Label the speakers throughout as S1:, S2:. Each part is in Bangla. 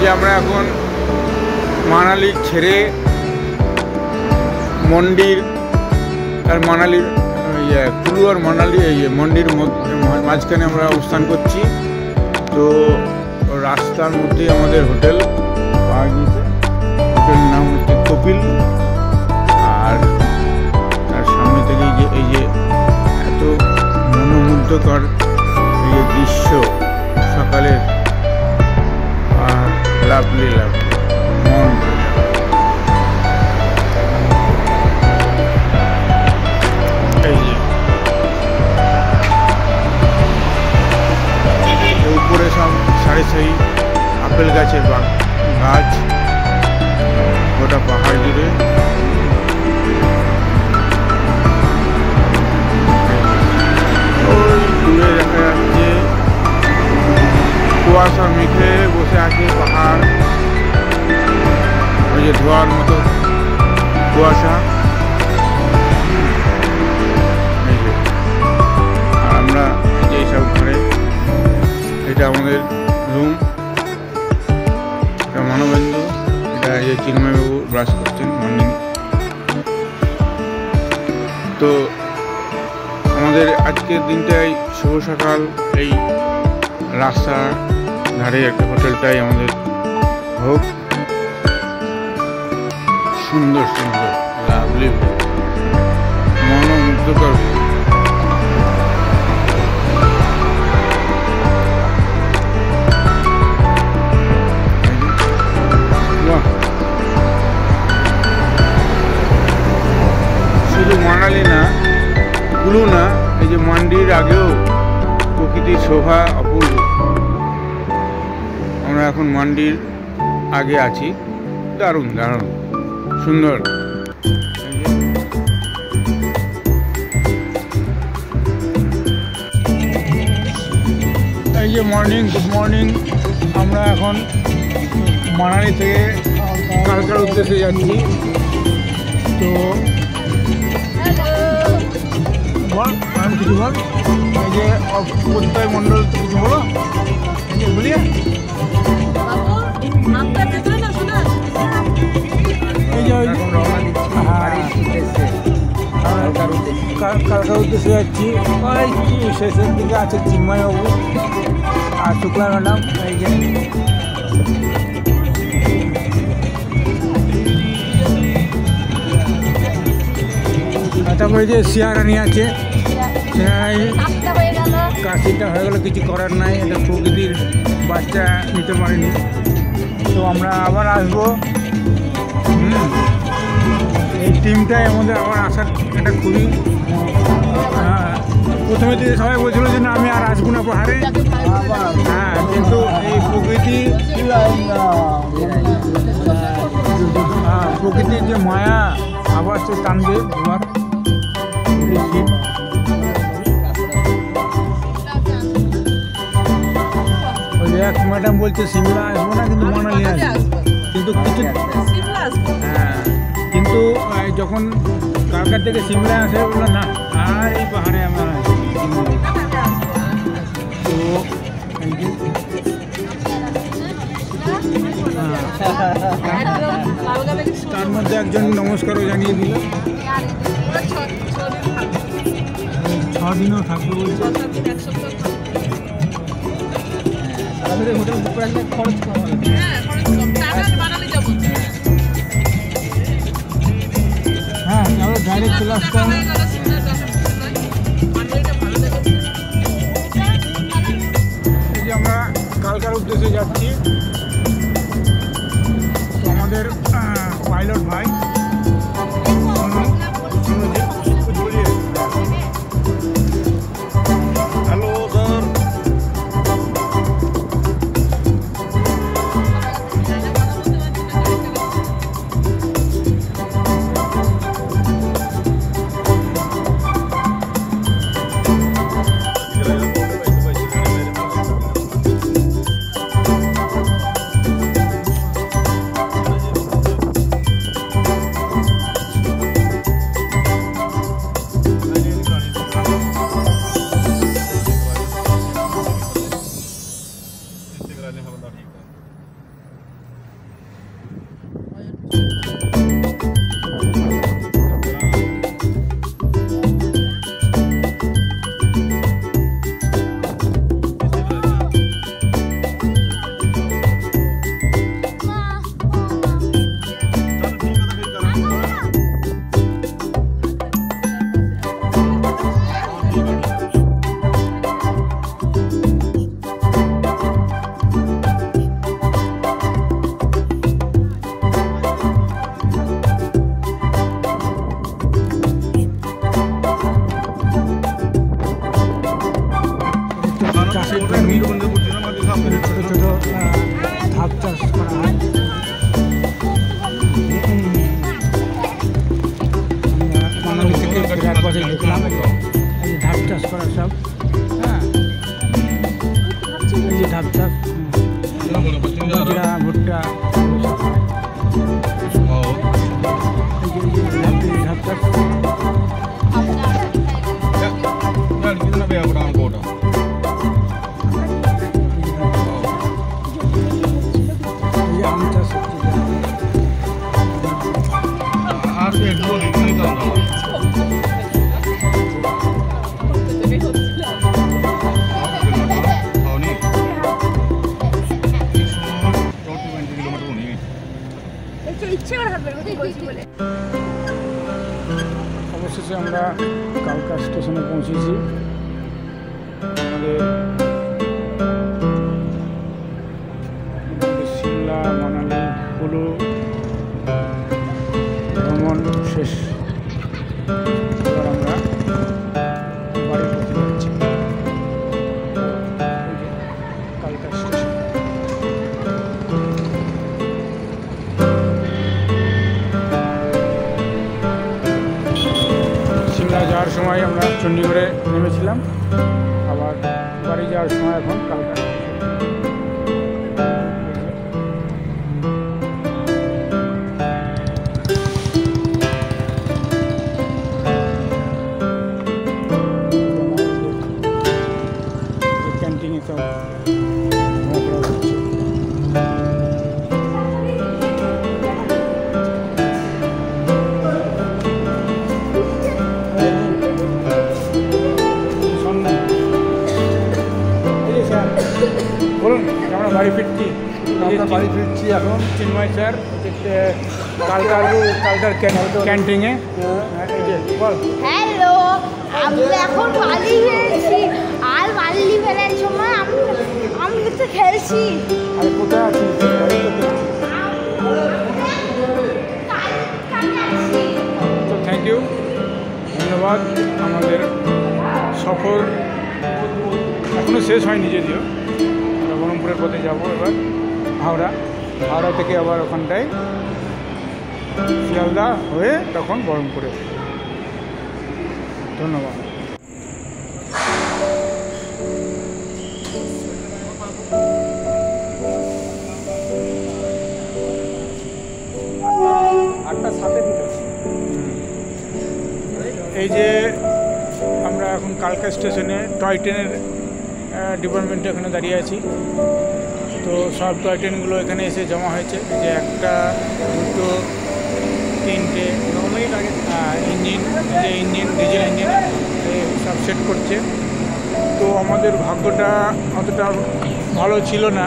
S1: যে আমরা এখন মানালি ছেড়ে মন্দির আর মানালির ইয়ে কুলু আর মানালি, এই মন্দির মাঝখানে আমরা অবস্থান করছি। তো রাস্তার মধ্যে আমাদের হোটেল, পাওয়া গিয়েছে। হোটেলের নাম হচ্ছে কপিল। আর তার সামনে থেকে যে, এই যে এত মনোমুগ্ধকর এই দৃশ্য সকালের লাভলি লাভলি মেঘে বসে আছে পাহাড়। ওই যে ধোয়ার মতো কুয়াশা। আর আমরা যে সব ঘরে, এটা আমাদের রুম এটা মানবেন্দু, এটা যে চিন্ময়বাবু ব্রাশ করছেন মর্নিং তো আমাদের আজকের দিনটাই শুভ সকাল, এই রাস্তা ধারে একটা হোটেলটাই আমাদের হোক সুন্দর সুন্দর লাভলি মনোমুগ্ধকর এখন মান্ডির আগে আছি। দারুণ দারুণ। সুন্দর। এই যে মর্নিং গুড মর্নিং আমরা এখন মানালি থেকে কালকার উদ্দেশ্যে যাচ্ছি। তো বল কিছু বল? এই যে প্রত্যয় মণ্ডল তো কিছু বলো? উদ্দেশ্যে যাচ্ছি ওই শেষের দিকে আছে চিন্ময়বাবু। আর শুক্লা ম্যাডাম এই যে। তারপরে যে শিয়ারানি আছে। কাশিটা হয়ে গেলে কিছু করার নাই। এটা প্রকৃতির বাচ্চা নিতে পারেনি। তো আমরা আবার আসব। এই টিমটাই আমাদের আবার আসার এটা খুবই প্রথমে দিকে সবাই বলছিল যে না আমি আর আসব না পাহাড়ে হ্যাঁ কিন্তু এই প্রকৃতি হ্যাঁ, প্রকৃতির যে মায়া আবার সে টানবে দেখি। এক ম্যাডাম বলছে সিমলা আসব না কিন্তু মানালি আসব কিন্তু কিছু হ্যাঁ কিন্তু যখন কালকার থেকে সিমলা আসে বলল না আর এই পাহাড়ে আমরা। তো তার মধ্যে একজন নমস্কারও জানিয়ে দিল। ছ দিনও থাকবে বলছে। হ্যাঁ তাহলে ডাইরেক্ট চলে আসতে যাচ্ছি। আমাদের পাইলট ভাই। অবশেষে আমরা কালকা স্টেশনে পৌঁছেছি। আমাদের সিমলা মানালি কুলু ভ্রমণ শেষ। চণ্ডীগড়ে নেমেছিলাম। আবার বাড়ি যাওয়ার সময় এখন কালকা। বলুন আমরা বাড়ি ফিরছি?
S2: আমরা বাড়ি ফিরছি এখন।
S1: চিন্ময় স্যার কালকার কালকার ক্যান্টিনে। এই বল।
S3: হ্যালো আমরা এখন বালি ফেলেছি আর বালি ফেলার সময় আমি আমি তো খেলছি।
S1: আরে কোথায় আছিস? তো থ্যাংক ইউ ধন্যবাদ। আমাদের সফর এখনও শেষ হয়নি যদিও। বহরমপুরের পথে যাব এবার, হাওড়া। হাওড়া থেকে আবার ওখানটায় শিয়ালদা হয়ে তখন বহরমপুরে। ধন্যবাদ। এই যে আমরা এখন কালকা স্টেশনে টয় ট্রেনের ডিপার্টমেন্টে এখানে দাঁড়িয়ে আছি। তো সব টয় ট্রেনগুলো এখানে এসে জমা হয়েছে। যে একটা, দুটো, তিনটে ইঞ্জিন যে ইঞ্জিন ডিজেল ইঞ্জিন সব সেট করছে। তো আমাদের ভাগ্যটা অতটা ভালো ছিল না,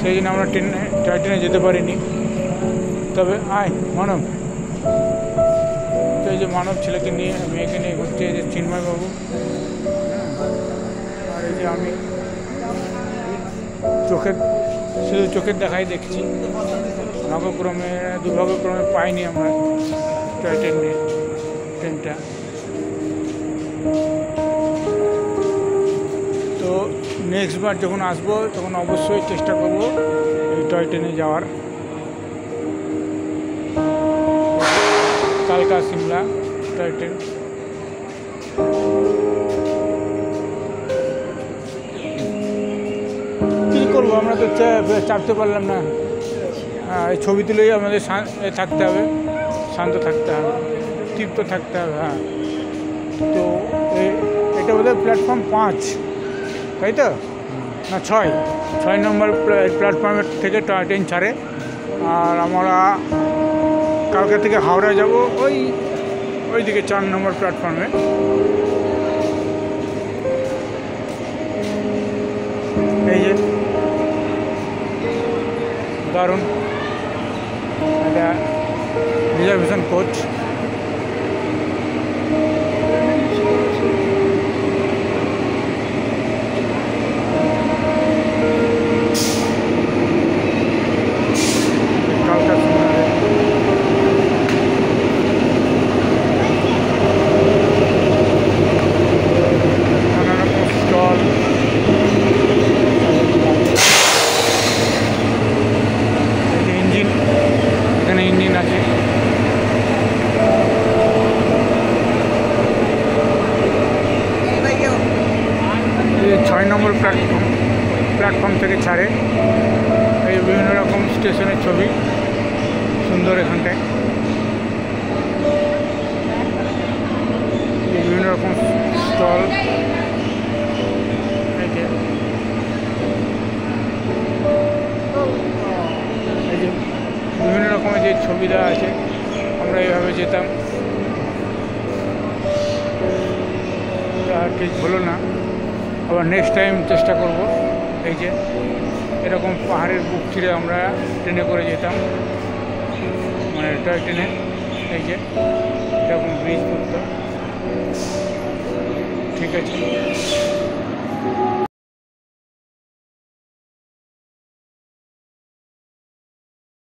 S1: সেই জন্য আমরা ট্রেনে টয় ট্রেনে যেতে পারিনি। তবে, আয়, মানব। তো এই যে মানব ছেলেকে নিয়ে, মেয়েকে নিয়ে এই যে চিন্ময়বাবু। আমি চোখের শুধু চোখের দেখাই দেখছি। ভাগ্যক্রমে দুর্ভাগ্যক্রমে পাইনি আমরা টয় ট্রেনে ট্রেনটা। তো নেক্সট বার যখন আসব, তখন অবশ্যই চেষ্টা করব এই টয় ট্রেনে যাওয়ার। কালকা, সিমলা, টয় ট্রেন। আমরা তো চাপতে পারলাম না। হ্যাঁ এই ছবি তুলেই আমাদের থাকতে হবে। শান্ত থাকতে হবে। তৃপ্ত থাকতে হবে হ্যাঁ। তো এটা বোধহয় প্ল্যাটফর্ম পাঁচ। তাই তো? না, ছয়। ছয় নম্বর প্ল্যাটফর্মের থেকে ট্রেন ছাড়ে। আর আমরা কালকা থেকে হাওড়া যাব ওই ওইদিকে চার নম্বর প্ল্যাটফর্মে এই যে দারুণ এটা রিজার্ভেশন কোচ কালকা সিনেমারে নানা রকম স্টল ইঞ্জিন এখানে ইঞ্জিন আছে ছয় নম্বর প্ল্যাটফর্ম প্ল্যাটফর্ম থেকে ছাড়ে এই বিভিন্ন রকম স্টেশনের ছবি সুন্দর এখানটায়। বিভিন্ন রকম স্টল। বিভিন্ন রকমের যে ছবি দেওয়া আছে, আমরা এইভাবে যেতাম। আর ঠিক হলো না। আবার নেক্সট টাইম চেষ্টা করব। এই যে, এরকম পাহাড়ের বুক ছিঁড়ে আমরা ট্রেনে করে যেতাম। মানে টয় ট্রেনে এই যে এরকম ব্রিজ করতাম ঠিক আছে